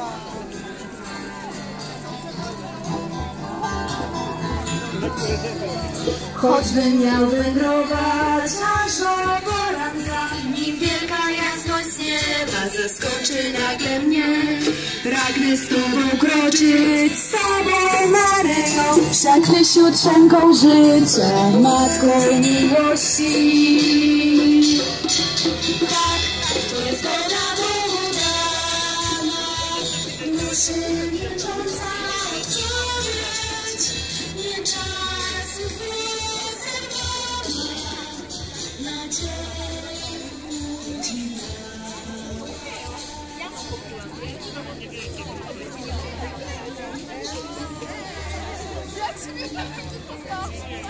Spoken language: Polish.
Wow. Choćby miał wędrować aż do poranka, nim wielka jasność nieba zaskoczy nagle mnie. Pragnę z tobą kroczyć, z tobą Maryjo, wszak siódrzenką życia, matką miłości. Tak, to jest woda udana, duszy milcząca Jackson, you're